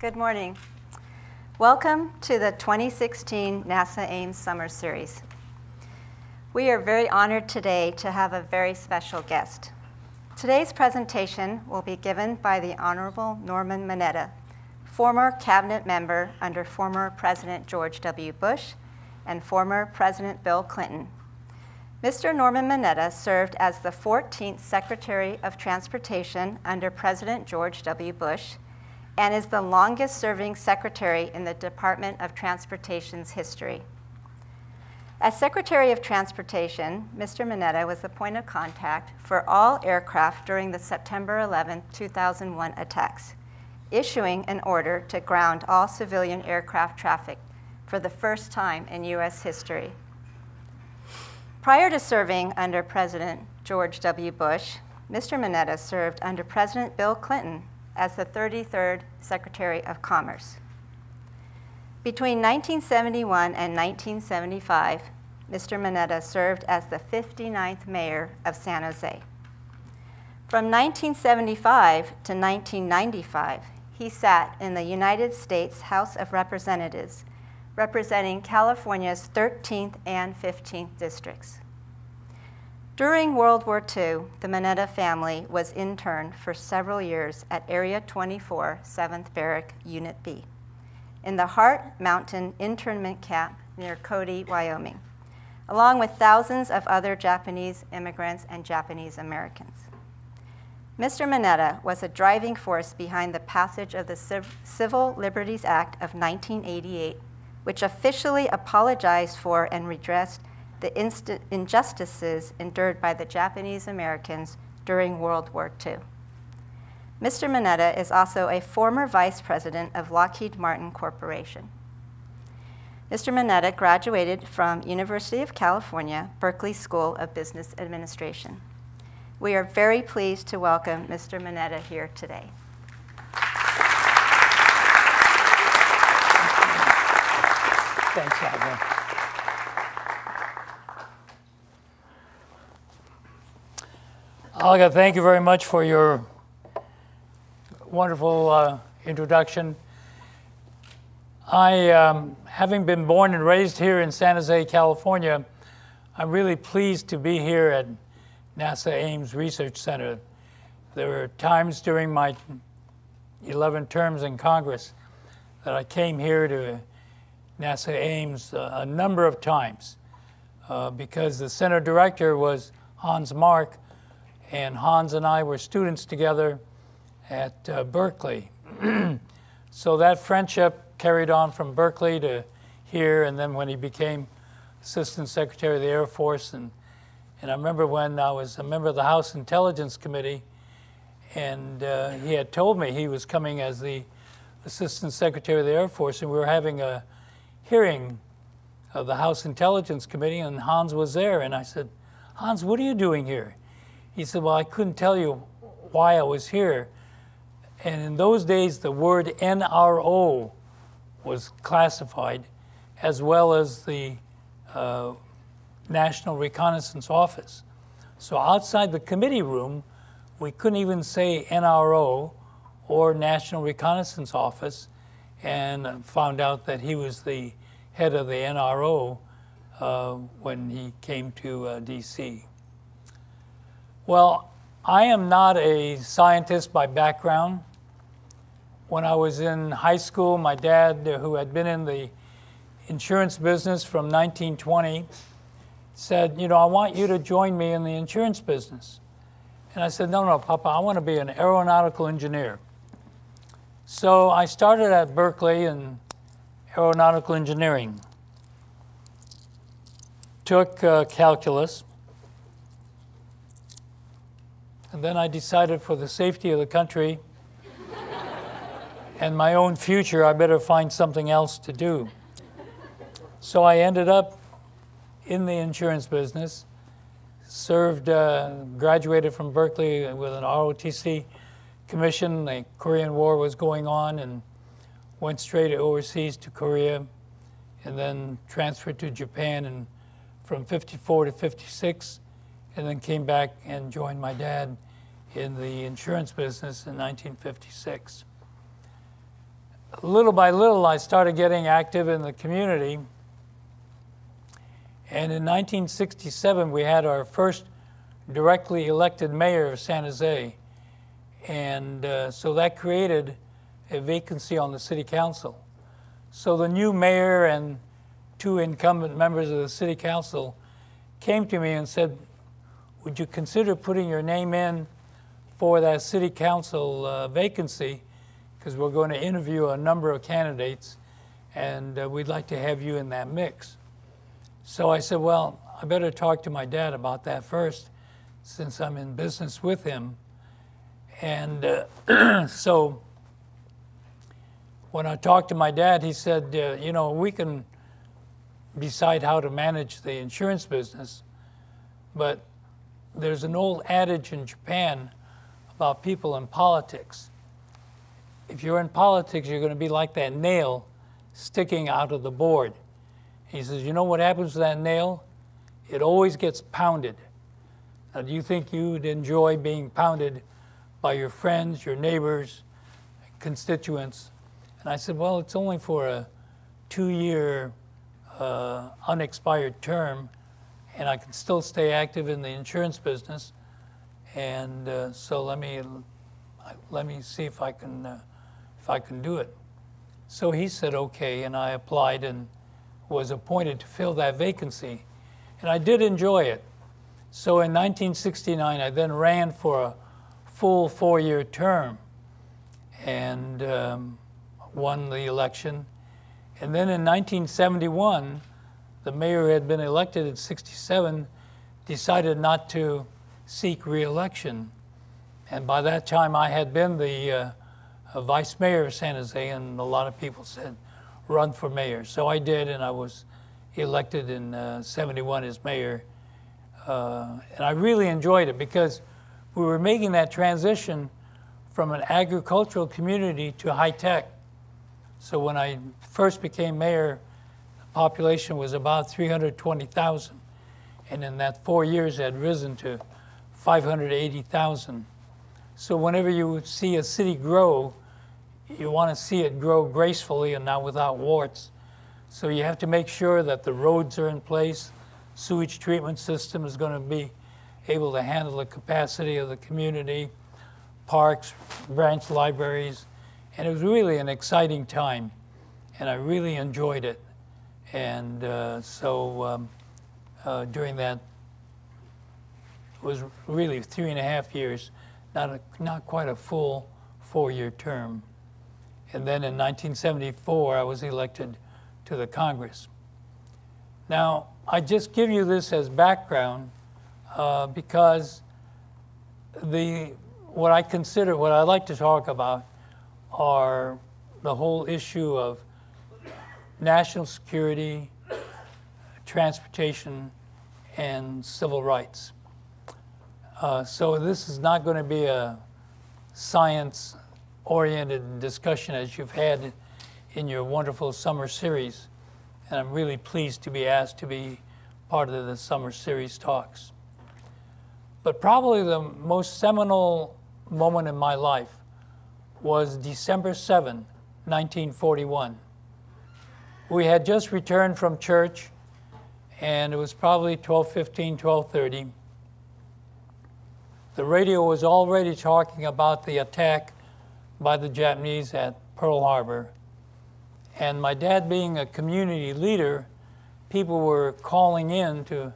Good morning. Welcome to the 2016 NASA Ames Summer Series. We are very honored today to have a very special guest. Today's presentation will be given by the Honorable Norman Mineta, former cabinet member under former President George W. Bush and former President Bill Clinton. Mr. Norman Mineta served as the 14th Secretary of Transportation under President George W. Bush and is the longest serving secretary in the Department of Transportation's history. As Secretary of Transportation, Mr. Mineta was the point of contact for all aircraft during the September 11, 2001 attacks, issuing an order to ground all civilian aircraft traffic for the first time in U.S. history. Prior to serving under President George W. Bush, Mr. Mineta served under President Bill Clinton as the 33rd Secretary of Commerce. Between 1971 and 1975, Mr. Mineta served as the 59th mayor of San Jose. From 1975 to 1995, he sat in the United States House of Representatives, representing California's 13th and 15th districts. During World War II, the Mineta family was interned for several years at Area 24, 7th Barrack, Unit B, in the Heart Mountain internment camp near Cody, Wyoming, along with thousands of other Japanese immigrants and Japanese Americans. Mr. Mineta was a driving force behind the passage of the Civil Liberties Act of 1988, which officially apologized for and redressed the injustices endured by the Japanese Americans during World War II. Mr. Mineta is also a former vice president of Lockheed Martin Corporation. Mr. Mineta graduated from University of California, Berkeley School of Business Administration. We are very pleased to welcome Mr. Mineta here today. Thanks, Alvin. Olga, thank you very much for your wonderful uh, introduction. I, um, having been born and raised here in San Jose, California, I'm really pleased to be here at NASA Ames Research Center. There were times during my 11 terms in Congress that I came here to NASA Ames uh, a number of times uh, because the center director was Hans Mark, and Hans and I were students together at uh, Berkeley. so that friendship carried on from Berkeley to here, and then when he became Assistant Secretary of the Air Force, and, and I remember when I was a member of the House Intelligence Committee, and uh, he had told me he was coming as the Assistant Secretary of the Air Force, and we were having a hearing of the House Intelligence Committee, and Hans was there, and I said, Hans, what are you doing here? He said, Well, I couldn't tell you why I was here. And in those days, the word NRO was classified, as well as the uh, National Reconnaissance Office. So outside the committee room, we couldn't even say NRO or National Reconnaissance Office, and found out that he was the head of the NRO uh, when he came to uh, DC. Well, I am not a scientist by background. When I was in high school, my dad, who had been in the insurance business from 1920, said, You know, I want you to join me in the insurance business. And I said, No, no, Papa, I want to be an aeronautical engineer. So I started at Berkeley in aeronautical engineering. Took uh, calculus, and then I decided for the safety of the country and my own future, I better find something else to do. So I ended up in the insurance business, served, uh, graduated from Berkeley with an ROTC commission. The Korean War was going on and went straight overseas to Korea and then transferred to Japan and from 54 to 56 and then came back and joined my dad in the insurance business in 1956. little by little, I started getting active in the community. And in 1967, we had our first directly elected mayor of San Jose. And uh, so that created a vacancy on the city council. So the new mayor and two incumbent members of the city council came to me and said, Would you consider putting your name in for that city council uh, vacancy? Because we're going to interview a number of candidates and uh, we'd like to have you in that mix. So I said, Well, I better talk to my dad about that first since I'm in business with him. And uh, so when I talked to my dad, he said, uh, You know, we can decide how to manage the insurance business, but there's an old adage in Japan about people in politics. If you're in politics, you're going to be like that nail sticking out of the board. He says, You know what happens to that nail? It always gets pounded. Now, do you think you'd enjoy being pounded by your friends, your neighbors, constituents? And I said, Well, it's only for a two year uh, unexpired term, and I can still stay active in the insurance business. And uh, so let me let me see if I can uh, if I can do it. So he said okay, and I applied and was appointed to fill that vacancy, and I did enjoy it. So in 1969, I then ran for a full four-year term, and um, won the election. And then in 1971, the mayor who had been elected in 67 decided not to seek reelection. And by that time, I had been the uh, vice mayor of San Jose, and a lot of people said, run for mayor. So I did, and I was elected in uh, 71 as mayor. Uh, and I really enjoyed it because we were making that transition from an agricultural community to high tech. So when I first became mayor, population was about 320,000. And in that four years, it had risen to 580,000. So whenever you see a city grow, you want to see it grow gracefully and not without warts. So you have to make sure that the roads are in place, sewage treatment system is going to be able to handle the capacity of the community, parks, branch libraries, and it was really an exciting time, and I really enjoyed it. And uh, so um, uh, during that, was really three and a half years, not, a, not quite a full four-year term. And then in 1974, I was elected to the Congress. Now, I just give you this as background uh, because the what I consider, what I like to talk about are the whole issue of national security, transportation, and civil rights. Uh, so this is not going to be a science-oriented discussion as you've had in your wonderful summer series. And I'm really pleased to be asked to be part of the summer series talks. But probably the most seminal moment in my life was December 7, 1941. We had just returned from church, and it was probably 12:15, 12:30. The radio was already talking about the attack by the Japanese at Pearl Harbor. And my dad being a community leader, people were calling in to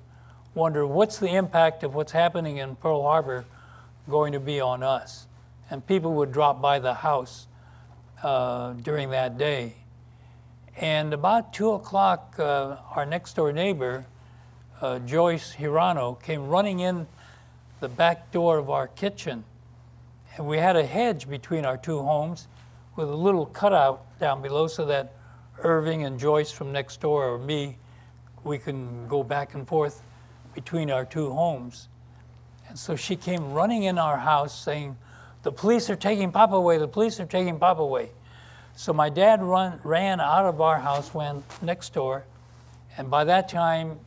wonder what's the impact of what's happening in Pearl Harbor going to be on us and people would drop by the house uh, during that day. And about 2 o'clock, uh, our next door neighbor, uh, Joyce Hirano, came running in the back door of our kitchen. And we had a hedge between our two homes with a little cutout down below so that Irving and Joyce from next door or me, we can go back and forth between our two homes. And so she came running in our house saying, the police are taking Papa away. The police are taking Papa away. So my dad run, ran out of our house, went next door, and by that time,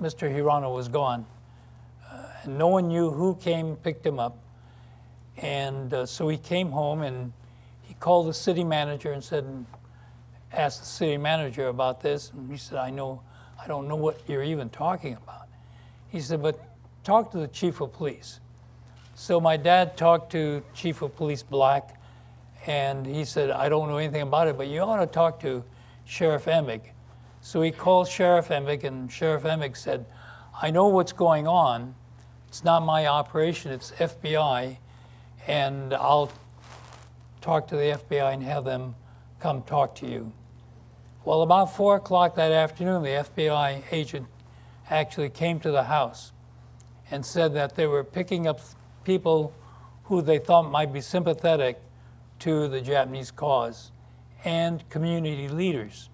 Mr. Hirano was gone. Uh, and no one knew who came picked him up. And uh, so he came home and he called the city manager and said, asked the city manager about this, and he said, I know, I don't know what you're even talking about. He said, but talk to the chief of police. So my dad talked to Chief of Police Black, and he said, I don't know anything about it, but you ought to talk to Sheriff Emig. So he called Sheriff Emig, and Sheriff Emig said, I know what's going on. It's not my operation, it's FBI, and I'll talk to the FBI and have them come talk to you. Well, about 4 o'clock that afternoon, the FBI agent actually came to the house and said that they were picking up people who they thought might be sympathetic to the Japanese cause and community leaders.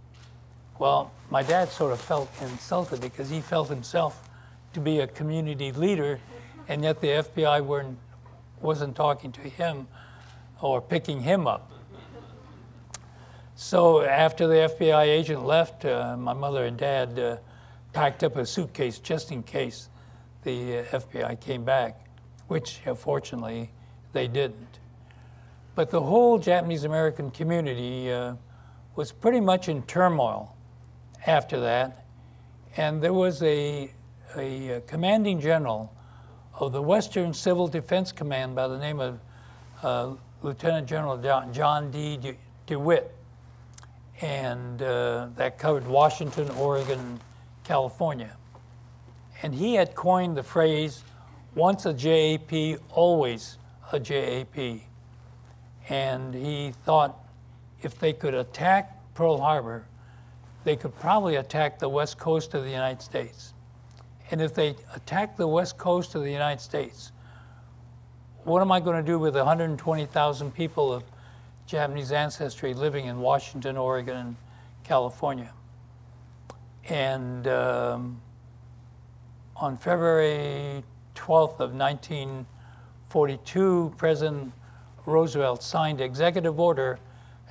Well, my dad sort of felt insulted because he felt himself to be a community leader, and yet the FBI weren't, wasn't talking to him or picking him up. So after the FBI agent left, uh, my mother and dad uh, packed up a suitcase just in case the uh, FBI came back, which uh, fortunately they didn't. But the whole Japanese American community uh, was pretty much in turmoil after that. And there was a, a, commanding general of the Western Civil Defense Command by the name of uh, Lieutenant General John D. DeWitt. And uh, that covered Washington, Oregon, California. And he had coined the phrase once a JAP, always a JAP. And he thought if they could attack Pearl Harbor, they could probably attack the west coast of the United States. And if they attack the west coast of the United States, what am I going to do with 120,000 people of Japanese ancestry living in Washington, Oregon, and California? And um, on February 12th of 1942, President Roosevelt signed Executive Order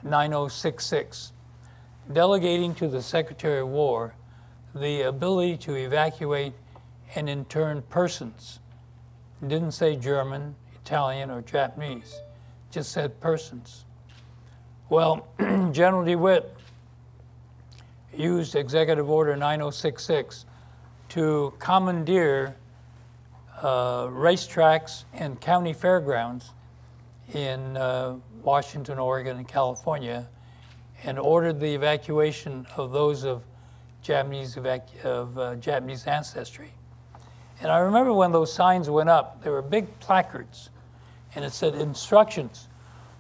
9066, delegating to the Secretary of War the ability to evacuate and intern persons. It didn't say German, Italian, or Japanese, just said persons. Well, General DeWitt used Executive Order 9066 to commandeer uh, racetracks and county fairgrounds in uh, Washington, Oregon, and California, and ordered the evacuation of those of Japanese, of, uh, Japanese ancestry. And I remember when those signs went up, there were big placards, and it said instructions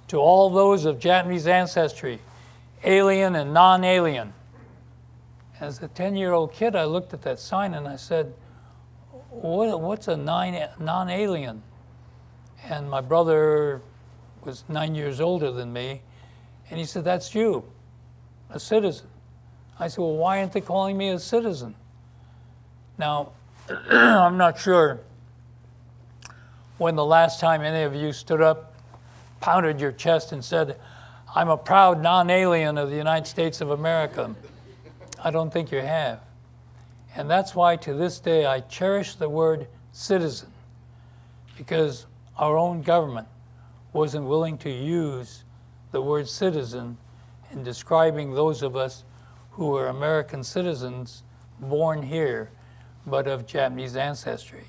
to all those of Japanese ancestry, alien and non alien as a 10 year old kid, I looked at that sign and I said, what, What's a non alien? And my brother was nine years older than me, and he said, That's you, a citizen. I said, Well, why aren't they calling me a citizen? Now, I'm not sure when the last time any of you stood up, pounded your chest, and said, I'm a proud non alien of the United States of America. I don't think you have. And that's why to this day I cherish the word citizen, because our own government wasn't willing to use the word citizen in describing those of us who are American citizens born here but of Japanese ancestry.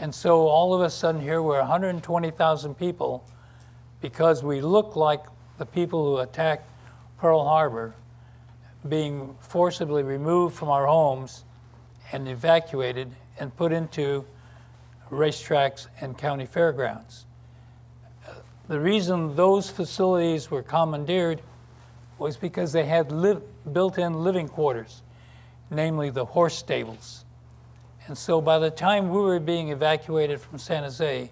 And so all of a sudden here we're 120,000 people because we look like the people who attacked Pearl Harbor being forcibly removed from our homes and evacuated and put into racetracks and county fairgrounds. The reason those facilities were commandeered was because they had built-in living quarters, namely the horse stables. And so by the time we were being evacuated from San Jose,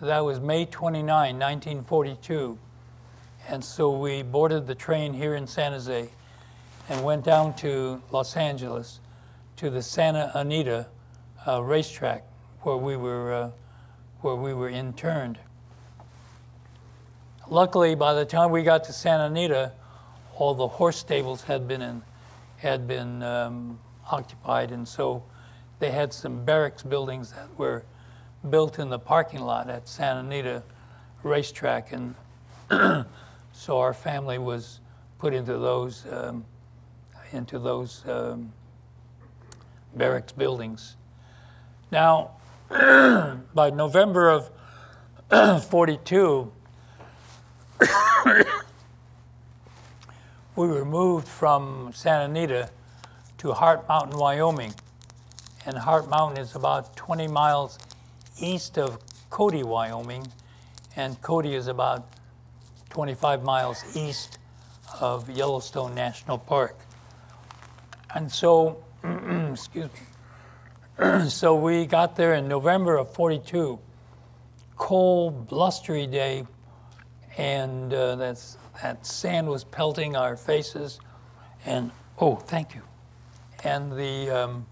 that was May 29, 1942. And so we boarded the train here in San Jose and went down to Los Angeles to the Santa Anita uh, racetrack where we were uh, where we were interned. Luckily, by the time we got to Santa Anita, all the horse stables had been in, had been um, occupied, and so they had some barracks buildings that were built in the parking lot at Santa Anita racetrack, and so our family was put into those um, into those um, barracks buildings. Now, by November of 42, we were moved from Santa Anita to Heart Mountain, Wyoming. And Heart Mountain is about 20 miles east of Cody, Wyoming, and Cody is about 25 miles east of Yellowstone National Park. And so, excuse me, so we got there in November of 42, cold, blustery day, and uh, that's, that sand was pelting our faces, and oh, thank you. And the, um,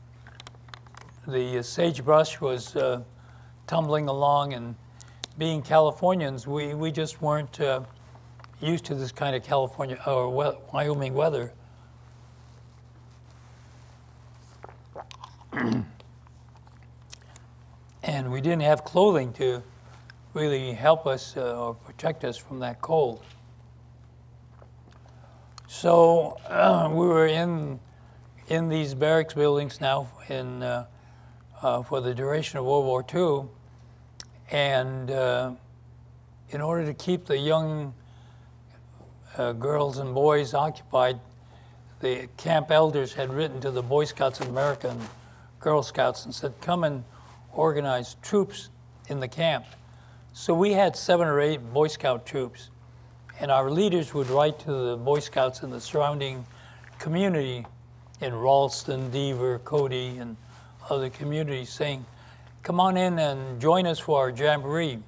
the sagebrush was uh, tumbling along, and being Californians, we, we just weren't uh, used to this kind of California or Wyoming weather. and we didn't have clothing to really help us uh, or protect us from that cold. So uh, we were in in these barracks buildings now in uh, uh for the duration of World War II, and uh, in order to keep the young uh, girls and boys occupied, the camp elders had written to the Boy Scouts of America and Girl Scouts and said, "Come and organize troops in the camp." So we had seven or eight Boy Scout troops, and our leaders would write to the Boy Scouts in the surrounding community in Ralston, Deaver, Cody, and other communities saying, come on in and join us for our jamboree.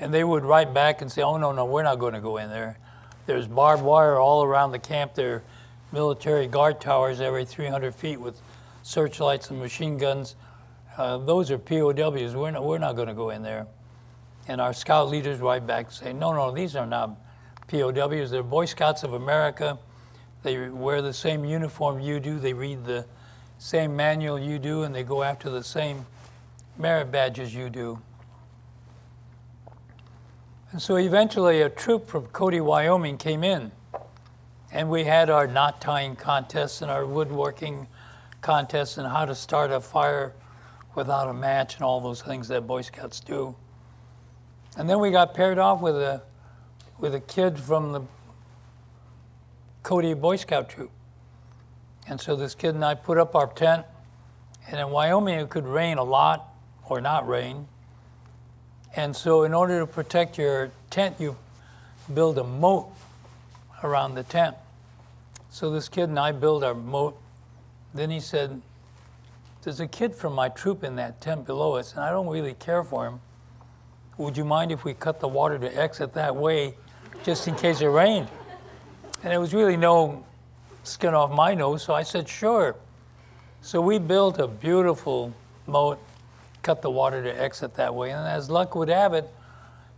And they would write back and say, oh, no, no, we're not going to go in there. There's barbed wire all around the camp. There are military guard towers every 300 feet with searchlights and machine guns. Uh, those are POWs. We're not, we're not going to go in there. And our scout leaders write back and say, no, no, these are not POWs. They're Boy Scouts of America. They wear the same uniform you do. They read the same manual you do, and they go after the same merit badges you do. And so eventually a troop from Cody, Wyoming came in, and we had our knot tying contests and our woodworking contests and how to start a fire without a match and all those things that Boy Scouts do. And then we got paired off with a with a kid from the Cody Boy Scout troop. And so this kid and I put up our tent. And in Wyoming, it could rain a lot or not rain. And so, in order to protect your tent, you build a moat around the tent. So, this kid and I build our moat. Then he said, There's a kid from my troop in that tent below us, and I don't really care for him. Would you mind if we cut the water to exit that way just in case it rained? And there was really no skin off my nose, so I said, Sure. So we built a beautiful moat cut the water to exit that way. And as luck would have it,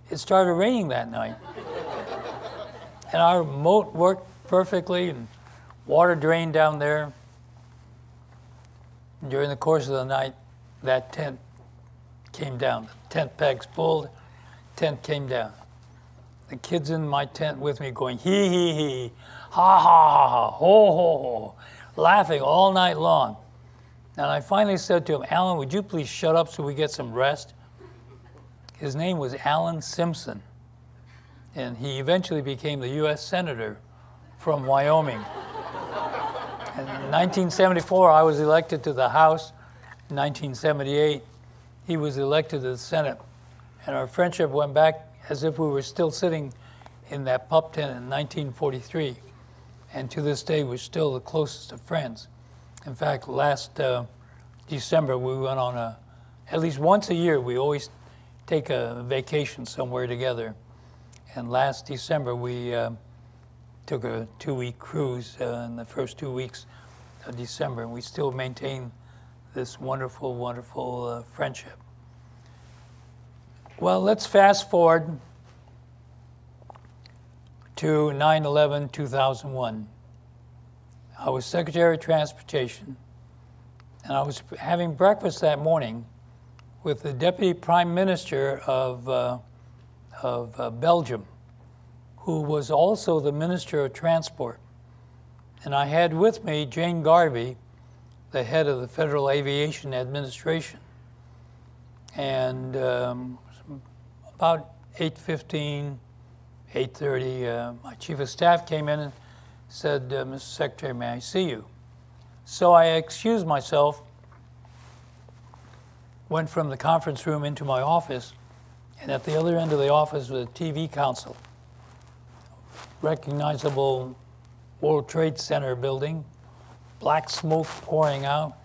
it started raining that night. and our moat worked perfectly, and water drained down there. During the course of the night, that tent came down. The tent pegs pulled, tent came down. The kids in my tent with me going, hee hee hee, ha ha ha ha, ho ho ho, laughing all night long. And I finally said to him, Alan, would you please shut up so we get some rest? His name was Alan Simpson. And he eventually became the U.S. Senator from Wyoming. In 1974, I was elected to the House. In 1978, he was elected to the Senate. And our friendship went back as if we were still sitting in that pup tent in 1943. And to this day, we're still the closest of friends. In fact, last uh, December, we went on a, at least once a year, we always take a vacation somewhere together. And last December, we uh, took a two week cruise uh, in the first two weeks December, and we still maintain this wonderful, wonderful uh, friendship. Well, let's fast forward to 9 11 2001. I was Secretary of Transportation, and I was having breakfast that morning with the Deputy Prime Minister of, uh, of uh, Belgium, who was also the Minister of Transport. And I had with me Jane Garvey, the head of the Federal Aviation Administration. And um, about 8.15, 8.30, uh, my chief of staff came in and said, uh, Mr. Secretary, may I see you? So I excused myself, went from the conference room into my office, and at the other end of the office was a TV council, recognizable World Trade Center building, black smoke pouring out.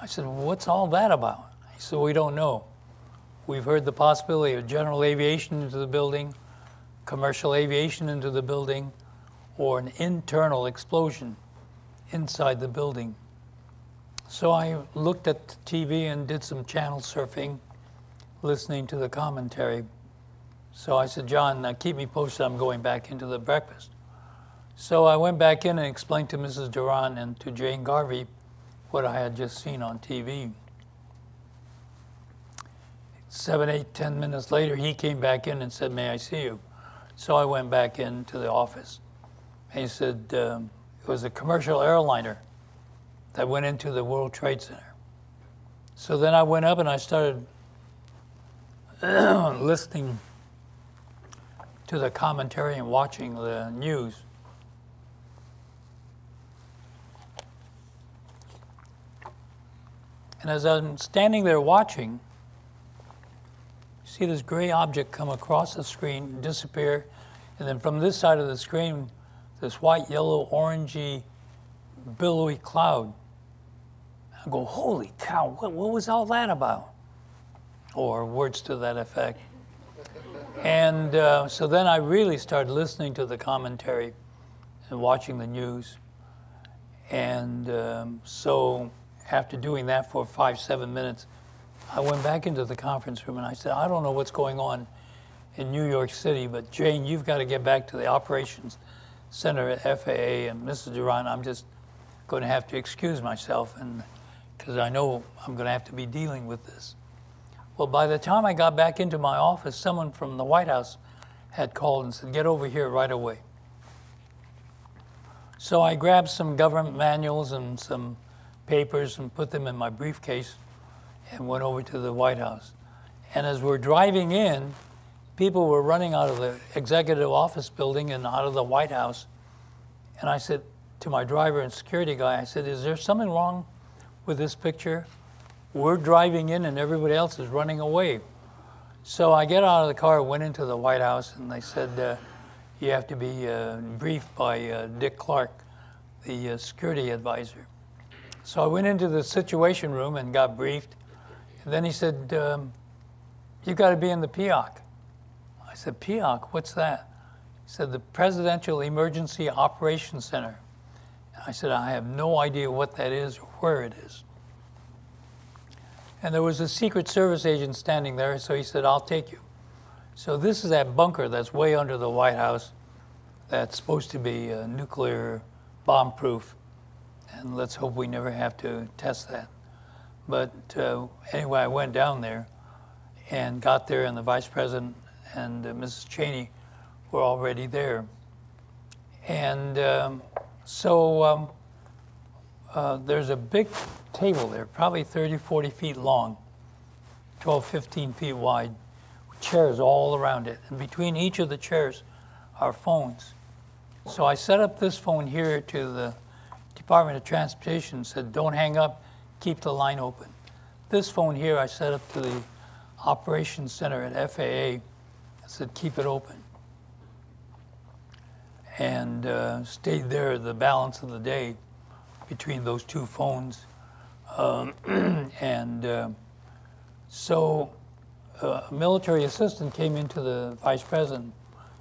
I said, What's all that about? He said, We don't know. We've heard the possibility of general aviation into the building, commercial aviation into the building, or an internal explosion inside the building. So I looked at the TV and did some channel surfing, listening to the commentary. So I said, John, keep me posted. I'm going back into the breakfast. So I went back in and explained to Mrs. Durant and to Jane Garvey what I had just seen on TV. Seven, eight, ten minutes later, he came back in and said, May I see you? So I went back into the office. And he said, um, It was a commercial airliner that went into the World Trade Center. So then I went up and I started listening to the commentary and watching the news. And as I'm standing there watching, see this gray object come across the screen, disappear, and then from this side of the screen, this white, yellow, orangey, billowy cloud. I go, holy cow, what, what was all that about? Or words to that effect. And uh, so then I really started listening to the commentary and watching the news. And um, so after doing that for five, seven minutes, I went back into the conference room and I said, I don't know what's going on in New York City, but Jane, you've got to get back to the operations center at FAA. And Mrs. Durant, I'm just going to have to excuse myself and because I know I'm going to have to be dealing with this. Well, by the time I got back into my office, someone from the White House had called and said, Get over here right away. So I grabbed some government manuals and some papers and put them in my briefcase and went over to the White House. And as we're driving in, people were running out of the executive office building and out of the White House. And I said to my driver and security guy, I said, Is there something wrong with this picture? We're driving in and everybody else is running away. So I get out of the car, went into the White House, and they said, uh, You have to be uh, briefed by uh, Dick Clarke, the uh, security advisor. So I went into the Situation Room and got briefed. And then he said, um, You got to be in the PEOC. I said, PEOC, what's that? He said, The Presidential Emergency Operations Center. I said, I have no idea what that is or where it is. And there was a Secret Service agent standing there, so he said, I'll take you. So this is that bunker that's way under the White House that's supposed to be uh, nuclear bomb proof. And let's hope we never have to test that. But uh, anyway, I went down there and got there, and the vice president and uh, Mrs. Cheney were already there. And um, so um, uh, there's a big table there, probably 30, 40 feet long, 12, 15 feet wide, chairs all around it. And between each of the chairs are phones. So I set up this phone here to the Department of Transportation said, don't hang up, keep the line open. This phone here I set up to the operations center at FAA. I said, keep it open. And uh, stayed there the balance of the day between those two phones. Um, and uh, so uh, a military assistant came into the vice president,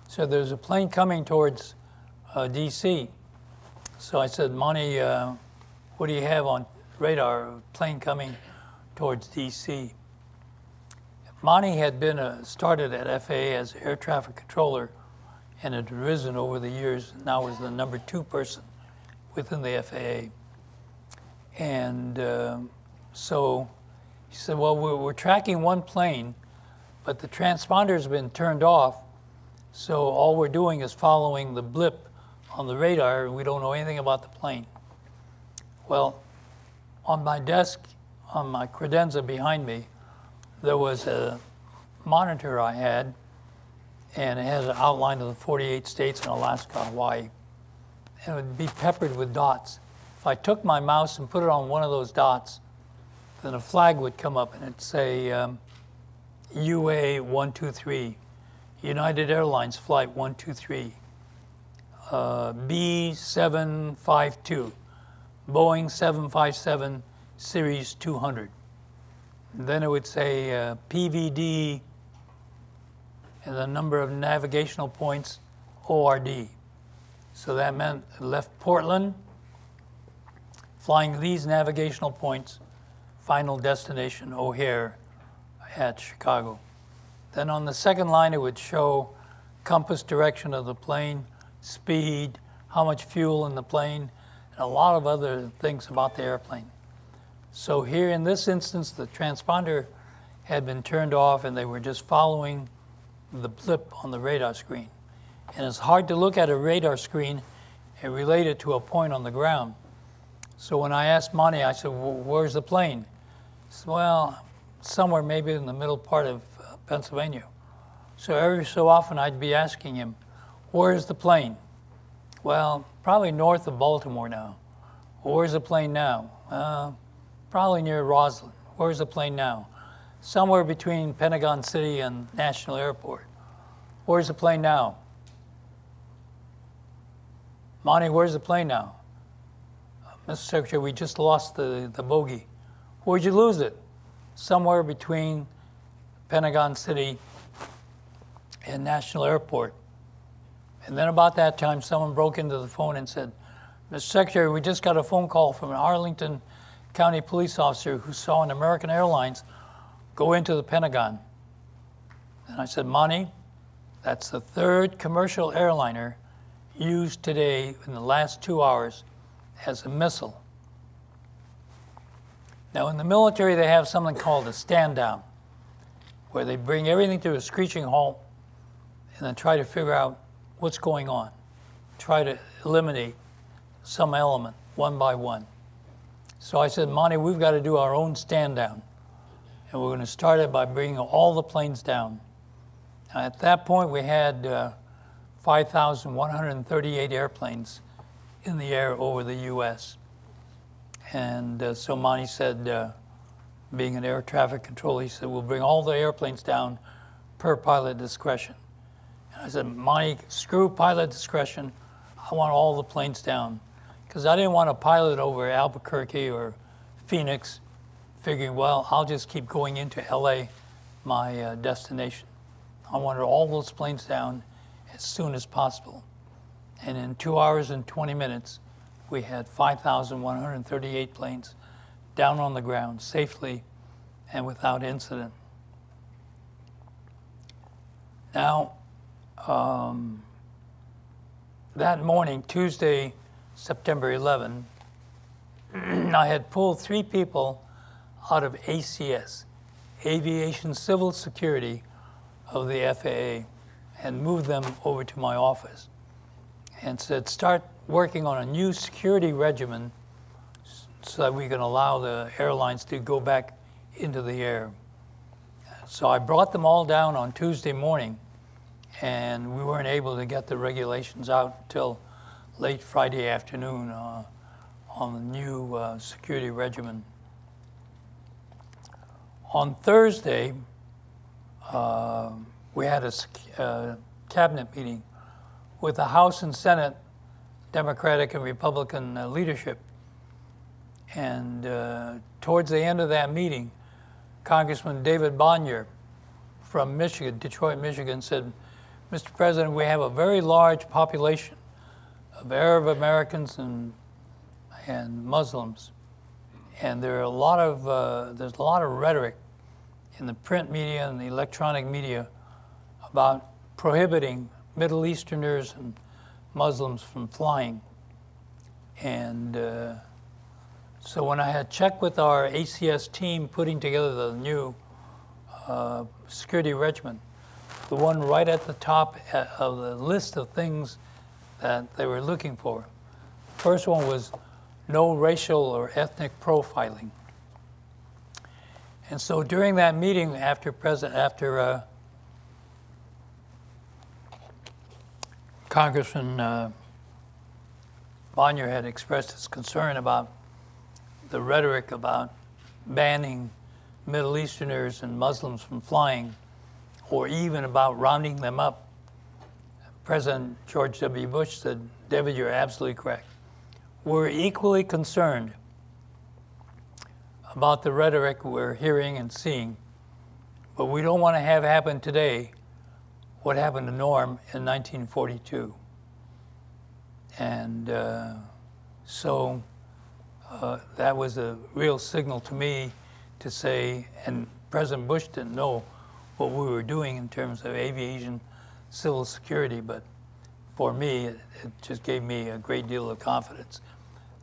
said, there's a plane coming towards uh, D.C. So I said, Monty, uh, what do you have on radar? Plane coming towards D.C. Monty had been uh, started at FAA as air traffic controller and had risen over the years. Now was the number two person within the FAA. And uh, so he said, Well, we're, we're, tracking one plane, but the transponder has been turned off. So all we're doing is following the blip on the radar, and we don't know anything about the plane. Well, on my desk, on my credenza behind me, there was a monitor I had, and it had an outline of the 48 states and Alaska, Hawaii. And it would be peppered with dots. If I took my mouse and put it on one of those dots, then a flag would come up and it'd say um, UA 123, United Airlines Flight 123, uh, B752, Boeing 757 Series 200. And then it would say uh, PVD and the number of navigational points ORD. So that meant left Portland, flying these navigational points, final destination O'Hare at Chicago. Then on the second line, it would show compass direction of the plane, speed, how much fuel in the plane, and a lot of other things about the airplane. So here in this instance, the transponder had been turned off and they were just following the blip on the radar screen. And it's hard to look at a radar screen and relate it to a point on the ground. So when I asked Monty, I said, well, where's the plane? He said, well, somewhere maybe in the middle part of uh, Pennsylvania. So every so often I'd be asking him, where's the plane? Well, probably north of Baltimore now. Where's the plane now? Uh, probably near Rosslyn. Where's the plane now? Somewhere between Pentagon City and National Airport. Where's the plane now? Monty, where's the plane now? Mr. Secretary, we just lost the, the bogey. Where'd you lose it? Somewhere between Pentagon City and National Airport. And then about that time, someone broke into the phone and said, Mr. Secretary, we just got a phone call from an Arlington County police officer who saw an American Airlines go into the Pentagon. And I said, Monty, that's the third commercial airliner used today in the last two hours as a missile. Now, in the military, they have something called a stand down, where they bring everything to a screeching halt and then try to figure out what's going on, try to eliminate some element one by one. So I said, Monty, we've got to do our own stand down. And we're going to start it by bringing all the planes down. At that point, we had uh, 5,138 airplanes in the air over the U.S. And uh, so Monty said, uh, being an air traffic controller, he said, we'll bring all the airplanes down per pilot discretion. I said, Monty, screw pilot discretion. I want all the planes down. Because I didn't want to pilot over Albuquerque or Phoenix, figuring, well, I'll just keep going into LA, my uh, destination. I wanted all those planes down as soon as possible. And in two hours and 20 minutes, we had 5,138 planes down on the ground safely and without incident. Now, um, that morning, Tuesday, September 11, I had pulled three people out of ACS, Aviation Civil Security of the FAA, and moved them over to my office and said, start working on a new security regimen so that we can allow the airlines to go back into the air. So I brought them all down on Tuesday morning, and we weren't able to get the regulations out until late Friday afternoon uh, on the new uh, security regimen. On Thursday, uh, we had a uh, cabinet meeting with the House and Senate Democratic and Republican uh, leadership. And uh, towards the end of that meeting, Congressman David Bonior from Michigan, Detroit, Michigan, said, Mr. President, we have a very large population of Arab Americans and, and Muslims. And there are a lot of, uh, there's a lot of rhetoric in the print media and the electronic media about prohibiting Middle Easterners and Muslims from flying. And uh, so when I had checked with our ACS team putting together the new uh, security regimen, the one right at the top uh, of the list of things that they were looking for. First one was no racial or ethnic profiling. And so during that meeting, after President, after uh, Congressman uh, had expressed his concern about the rhetoric about banning Middle Easterners and Muslims from flying, or even about rounding them up, President George W. Bush said, David, you're absolutely correct. We're equally concerned about the rhetoric we're hearing and seeing, but we don't want to have happen today what happened to Norm in 1942. And uh, so uh, that was a real signal to me to say, and President Bush didn't know what we were doing in terms of aviation civil security, but for me, it, just gave me a great deal of confidence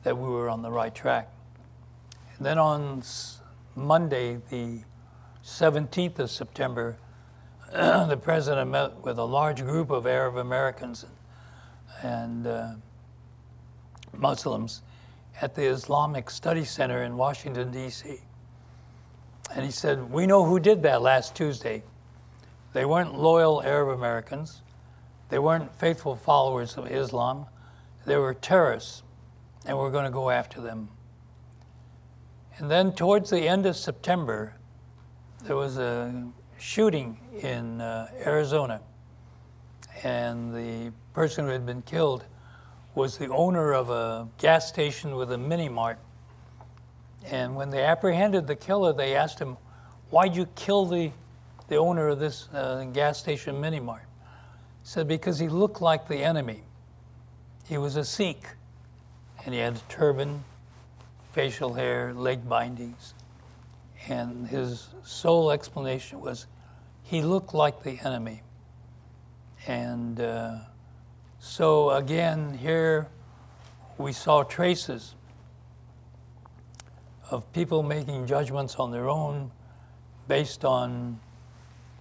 that we were on the right track. And then on Monday, the 17th of September, the president met with a large group of Arab Americans and, and uh, Muslims at the Islamic Study Center in Washington, D.C. And he said, We know who did that last Tuesday. They weren't loyal Arab Americans, they weren't faithful followers of Islam, they were terrorists, and we're going to go after them. And then, towards the end of September, there was a shooting in uh, Arizona, and the person who had been killed was the owner of a gas station with a mini mart. And when they apprehended the killer, they asked him, Why'd you kill the, the owner of this uh, gas station mini mart? He said, Because he looked like the enemy. He was a Sikh, and he had a turban, facial hair, leg bindings. And his sole explanation was he looked like the enemy. And uh, so again, here we saw traces of people making judgments on their own based on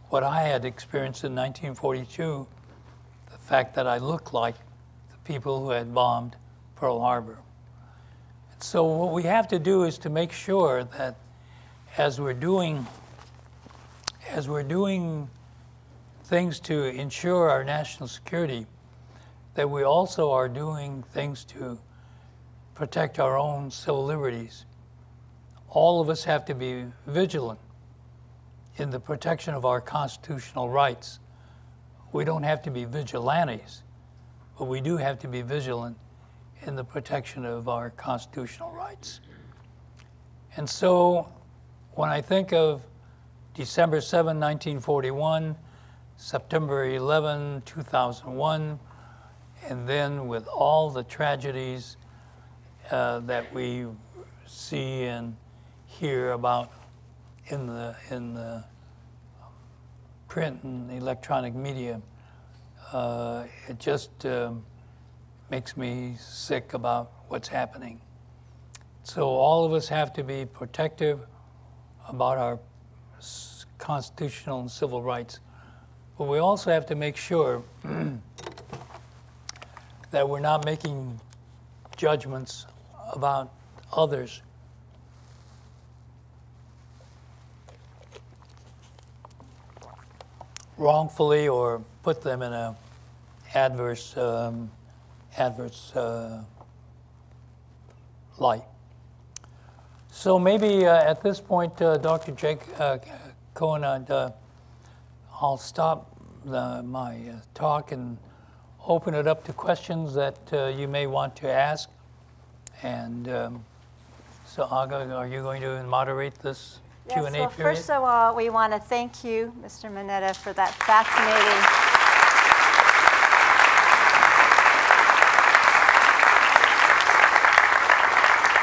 what I had experienced in 1942 the fact that I looked like the people who had bombed Pearl Harbor. So, what we have to do is to make sure that as we're doing as we're doing things to ensure our national security, that we also are doing things to protect our own civil liberties. All of us have to be vigilant in the protection of our constitutional rights. We don't have to be vigilantes, but we do have to be vigilant in the protection of our constitutional rights. And so when I think of December 7, 1941, September 11, 2001, and then with all the tragedies uh, that we see and hear about in the in the print and electronic media, uh, it just um, makes me sick about what's happening. So all of us have to be protective about our constitutional and civil rights, but we also have to make sure that we're not making judgments about others. Wrongfully or put them in a adverse um, adverse uh, light. So maybe uh, at this point, uh, Dr. Jake uh, Cohen, uh, I'll stop the, my uh, talk and open it up to questions that you may want to ask. And um, so, Aga, are you going to moderate this yes, Q&A well, period? First of all, we want to thank you, Mr. Mineta, for that fascinating.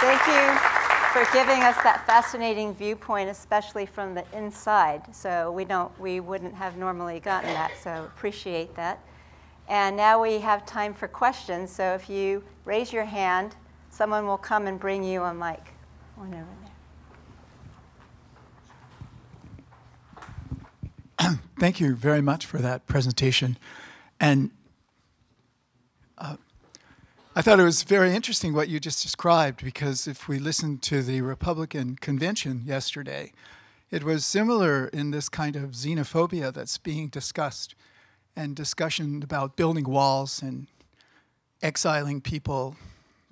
Thank you for giving us that fascinating viewpoint, especially from the inside. So we don't, we wouldn't have normally gotten that. So appreciate that. And now we have time for questions. So if you raise your hand, someone will come and bring you a mic. One over there. thank you very much for that presentation. And uh, I thought it was very interesting what you just described because if we listened to the Republican convention yesterday, it was similar in this kind of xenophobia that's being discussed and discussion about building walls and exiling people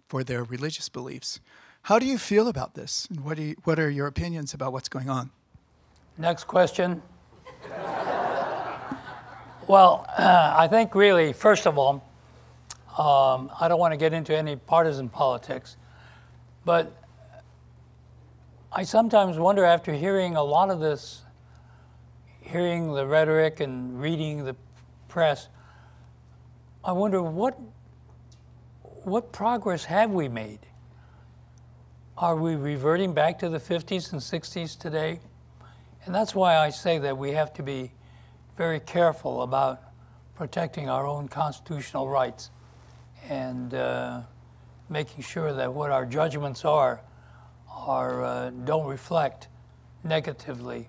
for their religious beliefs. How do you feel about this? And what, you, what are your opinions about what's going on? Next question. Well, uh, I think really, first of all, um, I don't want to get into any partisan politics, but I sometimes wonder after hearing a lot of this, hearing the rhetoric and reading the press, I wonder what, what progress have we made? Are we reverting back to the 50s and 60s today? And that's why I say that we have to be very careful about protecting our own constitutional rights and uh, making sure that what our judgments are, are uh, don't reflect negatively.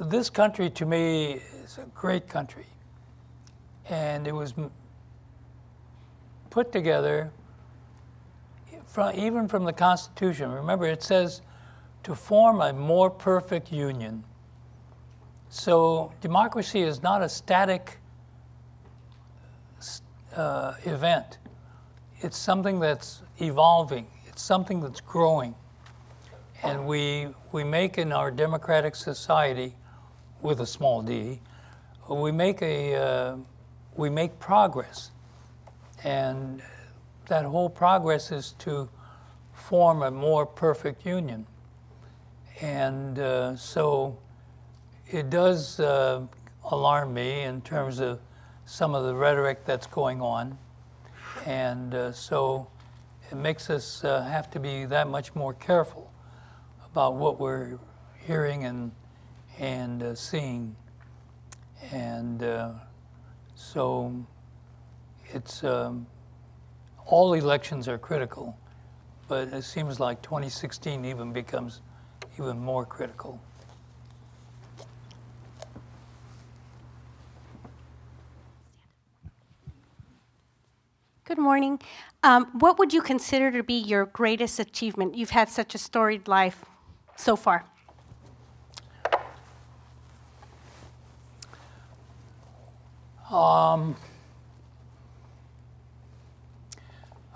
This country, to me, is a great country, and it was put together from, even from the Constitution. Remember, it says to form a more perfect union. So democracy is not a static uh, event. It's something that's evolving. It's something that's growing. And we, we make in our democratic society, with a small d, we make, a, uh, we make progress. And that whole progress is to form a more perfect union. And uh, so it does uh, alarm me in terms of some of the rhetoric that's going on. And uh, so it makes us uh, have to be that much more careful about what we're hearing and, and uh, seeing. And uh, so it's um, all elections are critical, but it seems like 2016 even becomes even more critical. Good morning. Um, what would you consider to be your greatest achievement? You've had such a storied life so far. Um,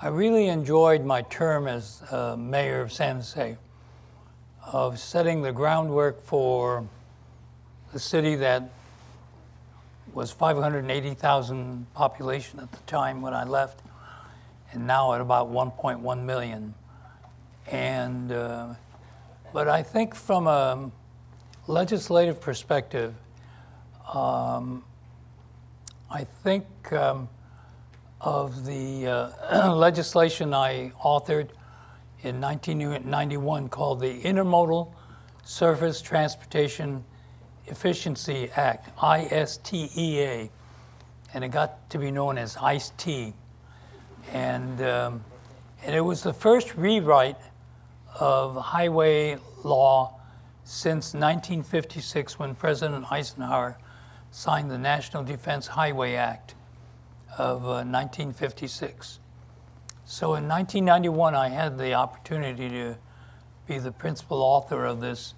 I really enjoyed my term as uh, mayor of San Jose, of setting the groundwork for the city that was 580,000 population at the time when I left, and now at about 1.1 million. And uh, but I think from a legislative perspective, um, I think um, of the uh, legislation I authored in 1991 called the Intermodal Surface Transportation Efficiency Act, ISTEA, and it got to be known as ICE-T. And, um, and it was the first rewrite of highway law since 1956 when President Eisenhower signed the National Defense Highway Act of uh, 1956. So in 1991, I had the opportunity to be the principal author of this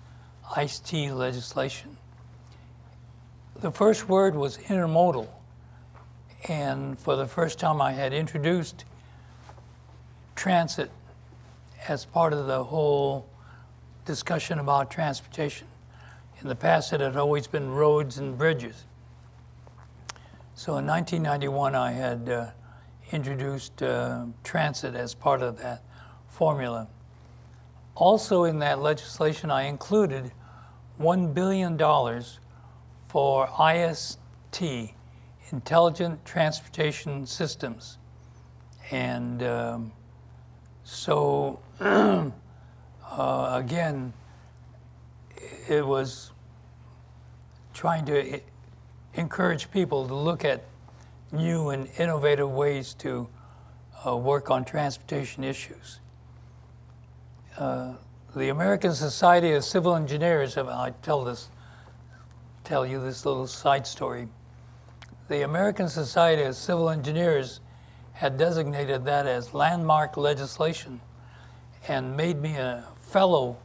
ICE-T legislation the first word was intermodal. And for the first time, I had introduced transit as part of the whole discussion about transportation. In the past, it had always been roads and bridges. So in 1991, I had uh, introduced uh, transit as part of that formula. Also, in that legislation, I included $1 billion for IST, Intelligent Transportation Systems. And um, so, uh, again, it was trying to encourage people to look at new and innovative ways to uh, work on transportation issues. Uh, the American Society of Civil Engineers, I tell this tell you this little side story. The American Society of Civil Engineers had designated that as landmark legislation and made me a fellow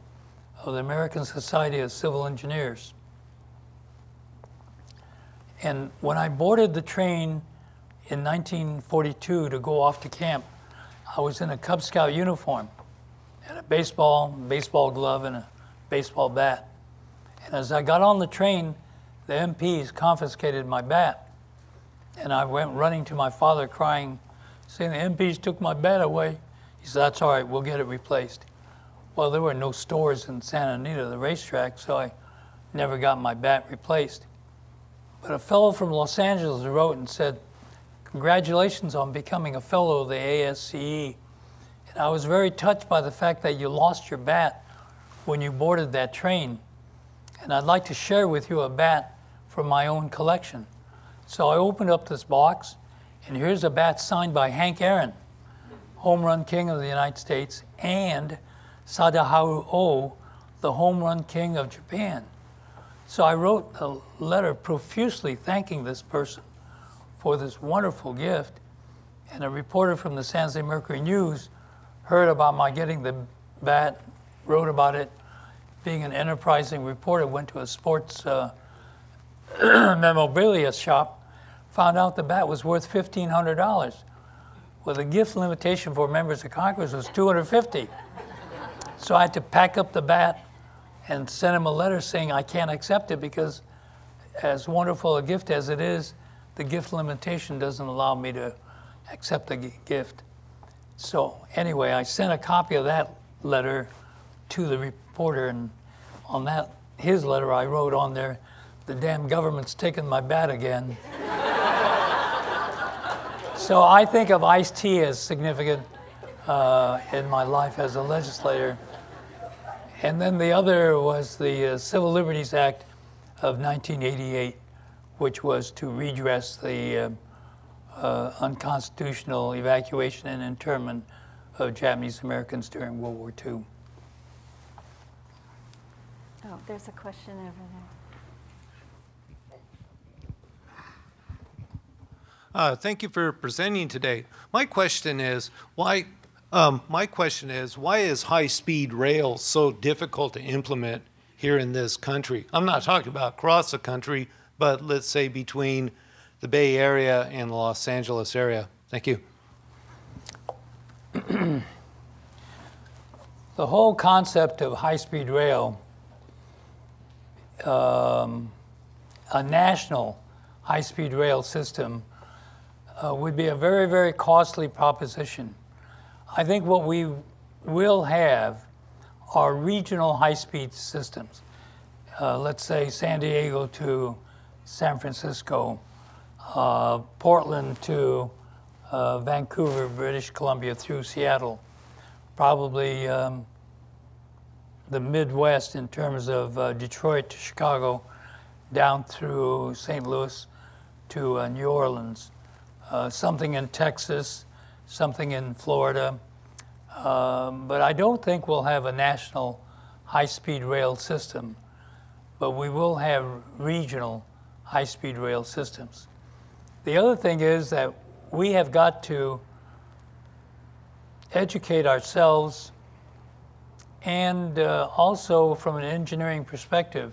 of the American Society of Civil Engineers. And when I boarded the train in 1942 to go off to camp, I was in a Cub Scout uniform and a baseball, baseball glove, and a baseball bat. And as I got on the train, the MPs confiscated my bat. And I went running to my father crying, saying, The MPs took my bat away. He said, That's all right, we'll get it replaced. Well, there were no stores in Santa Anita, the racetrack, so I never got my bat replaced. But a fellow from Los Angeles wrote and said, Congratulations on becoming a fellow of the ASCE. And I was very touched by the fact that you lost your bat when you boarded that train. And I'd like to share with you a bat from my own collection. So I opened up this box, and here's a bat signed by Hank Aaron, home run king of the United States, and Sadaharu Oh, the home run king of Japan. So I wrote a letter profusely thanking this person for this wonderful gift. And a reporter from the San Jose Mercury News heard about my getting the bat, wrote about it. Being an enterprising reporter, went to a sports uh, memorabilia shop, found out the bat was worth $1,500. Well, the gift limitation for members of Congress was 250. So I had to pack up the bat and send him a letter saying I can't accept it because, as wonderful a gift as it is, the gift limitation doesn't allow me to accept the gift. So anyway, I sent a copy of that letter to the reporter, and on that his letter, I wrote on there, "The damn government's taken my bat again." so I think of Ice T as significant uh, in my life as a legislator. And then the other was the uh, Civil Liberties Act of 1988 which was to redress the uh, uh, unconstitutional evacuation and internment of Japanese Americans during World War II. Oh, there's a question over there. Uh, thank you for presenting today. My question is why. Um, my question is why is high-speed rail so difficult to implement here in this country? I'm not talking about across the country, but let's say between the Bay Area and the Los Angeles area? Thank you. the whole concept of high speed rail, um, a national high speed rail system, uh, would be a very, very costly proposition. I think what we will have are regional high speed systems. Uh, let's say San Diego to San Francisco, uh, Portland to uh, Vancouver, British Columbia through Seattle, probably um, the Midwest in terms of uh, Detroit to Chicago, down through St. Louis to uh, New Orleans, uh, something in Texas, something in Florida. Um, but I don't think we'll have a national high speed rail system, but we will have regional high-speed rail systems. The other thing is that we have got to educate ourselves and uh, also from an engineering perspective.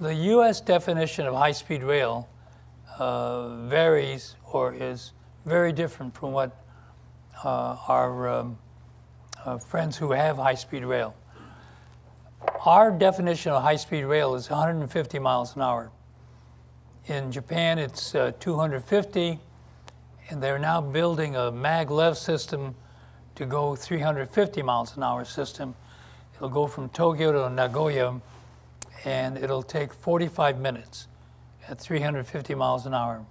The U.S. definition of high-speed rail uh, varies or is very different from what uh, our um, uh, friends who have high-speed rail. Our definition of high-speed rail is 150 miles an hour. In Japan, it's uh, 250, and they're now building a maglev system to go 350 miles an hour system. It'll go from Tokyo to Nagoya, and it'll take 45 minutes at 350 miles an hour.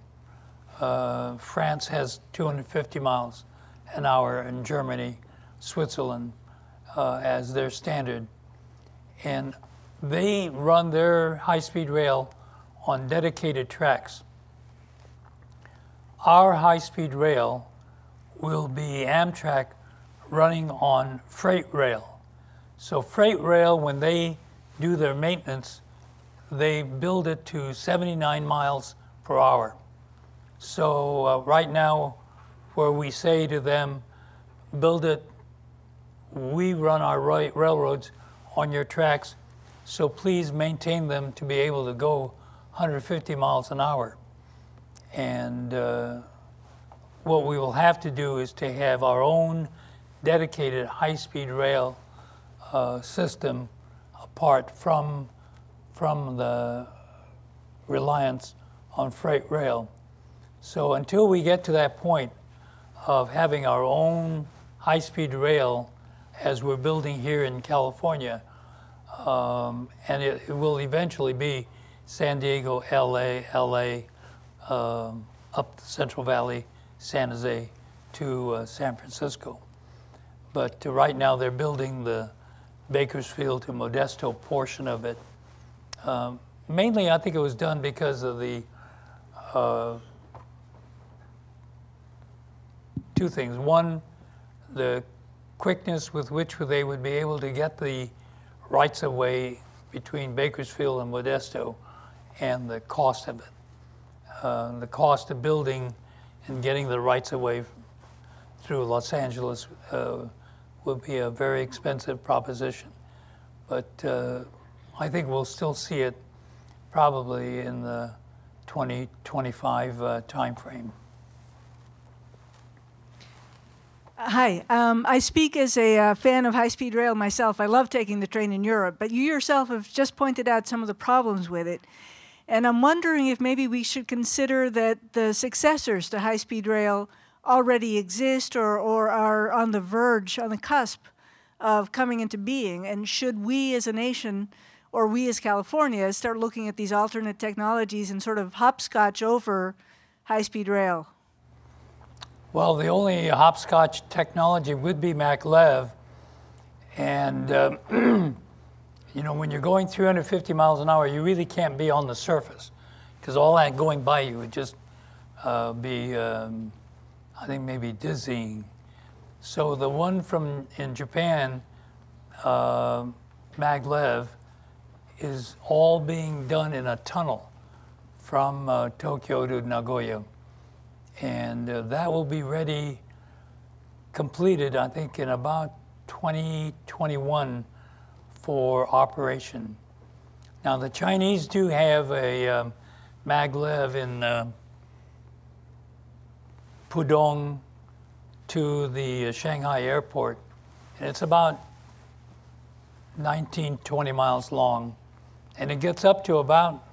Uh, France has 250 miles an hour, and Germany, Switzerland uh, as their standard. And they run their high speed rail on dedicated tracks. Our high speed rail will be Amtrak running on freight rail. So, freight rail, when they do their maintenance, they build it to 79 miles per hour. So uh, right now, where we say to them, build it, we run our railroads on your tracks, so please maintain them to be able to go 150 miles an hour. And uh, what we will have to do is to have our own dedicated high-speed rail uh, system apart from from the reliance on freight rail. So until we get to that point of having our own high-speed rail, as we're building here in California, um, and it, it, will eventually be San Diego, LA, LA, um, up the Central Valley, San Jose to uh, San Francisco. But uh, right now they're building the Bakersfield to Modesto portion of it. Um, mainly, I think it was done because of the uh, two things. One, the quickness with which they would be able to get the rights of way between Bakersfield and Modesto and the cost of it. Uh, the cost of building and getting the rights of way through Los Angeles uh, would be a very expensive proposition. But uh, I think we'll still see it probably in the 2025 uh, timeframe. Hi, um, I speak as a uh, fan of high speed rail myself. I love taking the train in Europe, but you yourself have just pointed out some of the problems with it. And I'm wondering if maybe we should consider that the successors to high speed rail already exist or, or are on the verge, on the cusp of coming into being. And should we as a nation or we as California start looking at these alternate technologies and sort of hopscotch over high speed rail? Well, the only hopscotch technology would be maglev. And, um, you know, when you're going 350 miles an hour, you really can't be on the surface because all that going by you would just uh, be, um, I think, maybe dizzying. So the one from in Japan, uh, maglev, is all being done in a tunnel from uh, Tokyo to Nagoya and uh, that will be ready, completed, I think, in about 2021 for operation. Now, the Chinese do have a um, maglev in uh, Pudong to the uh, Shanghai airport, and it's about 19, 20 miles long, and it gets up to about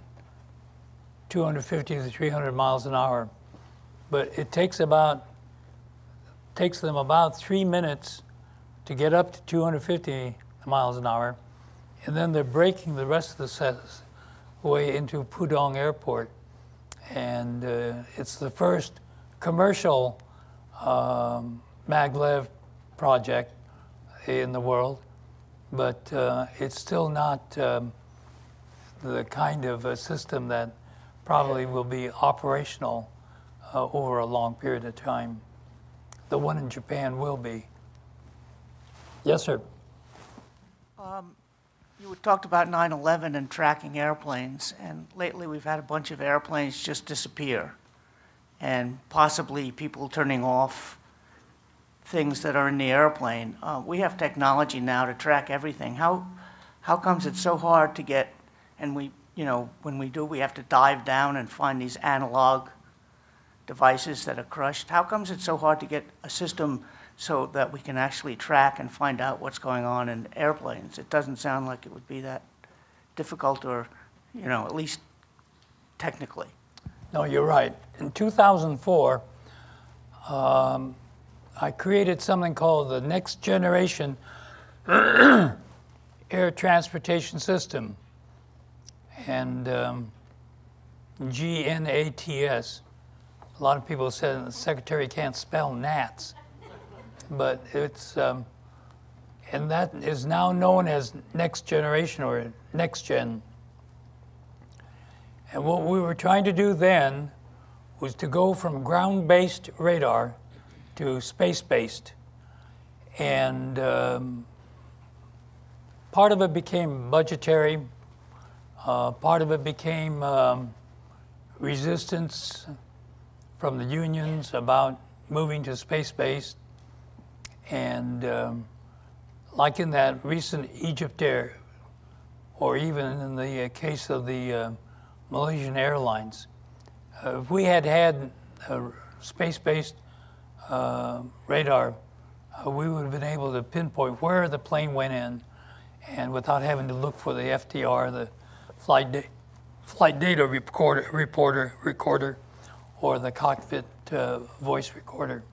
250 to 300 miles an hour. But it takes about takes them about three minutes to get up to 250 miles an hour, and then they're braking the rest of the way into Pudong Airport, and uh, it's the first commercial um, maglev project in the world, but uh, it's still not um, the kind of a system that probably will be operational uh, over a long period of time. The one in Japan will be. Yes, sir. Um, you talked about 9 11 and tracking airplanes, and lately we've had a bunch of airplanes just disappear, and possibly people turning off things that are in the airplane. Uh, we have technology now to track everything. How, how comes it's so hard to get, and we, you know, when we do, we have to dive down and find these analog devices that are crushed. How comes it's so hard to get a system so that we can actually track and find out what's going on in airplanes? It doesn't sound like it would be that difficult or, you know, at least technically. No, you're right. In 2004, um, I created something called the Next Generation Air Transportation System, and um, NGATS. A lot of people said the secretary can't spell gnats, but it's, um, and that is now known as next generation or next gen. And what we were trying to do then was to go from ground based radar to space based. And um, part of it became budgetary. Uh, part of it became um, resistance from the unions about moving to space based. And um, like in that recent Egypt Air, or even in the uh, case of the uh, Malaysian Airlines, uh, if we had had space based uh, radar, uh, we would have been able to pinpoint where the plane went in and without having to look for the FDR, the flight, da- flight data recorder, reporter, recorder, or the cockpit uh, voice recorder,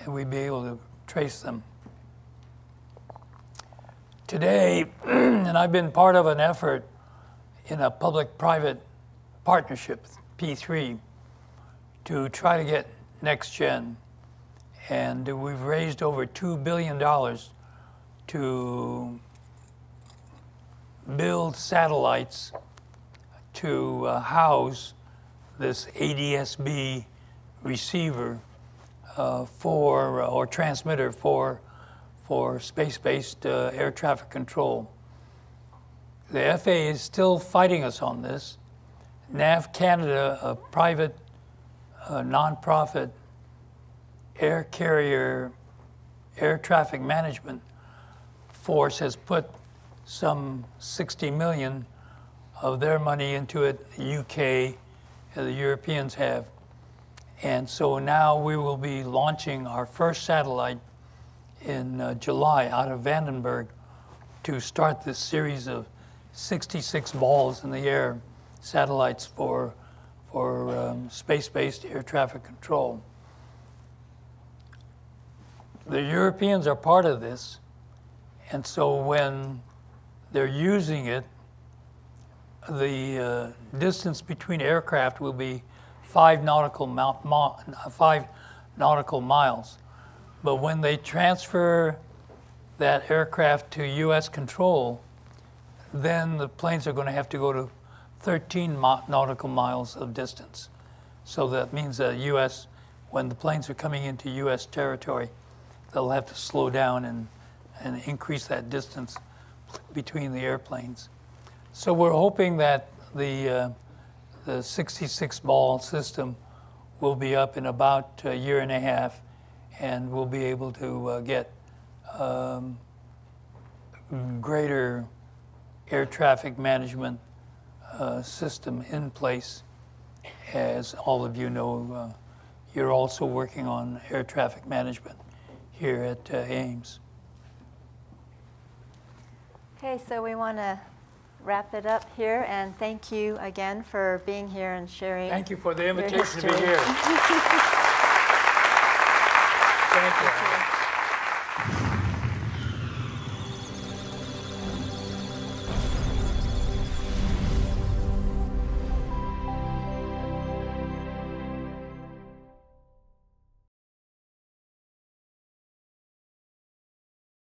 and we'd be able to trace them. Today, and I've been part of an effort in a public private partnership, P3, to try to get next gen. And we've raised over $2 billion to build satellites to uh, house this ADSB receiver uh, for or transmitter for for space-based uh, air traffic control. The FAA is still fighting us on this. NAV Canada, a private uh, nonprofit air carrier air traffic management force, has put some 60 million of their money into it. The UK, uh, the Europeans have. And so now we will be launching our first satellite in uh, July out of Vandenberg to start this series of 66 balls in the air satellites for, for um, space-based air traffic control. The Europeans are part of this, and so when they're using it, the uh, distance between aircraft will be five nautical, five nautical miles. But when they transfer that aircraft to U.S. control, then the planes are going to have to go to 13 nautical miles of distance. So that means that U.S. when the planes are coming into U.S. territory, they'll have to slow down and, and increase that distance between the airplanes. So we're hoping that the, uh, the 66 ball system will be up in about a year and a half and we'll be able to uh, get um, greater air traffic management uh, system in place. As all of you know, uh, you're also working on air traffic management here at uh, Ames. Okay, so we want to wrap it up here, and thank you again for being here and sharing. Thank you for the invitation to be here. Thank you.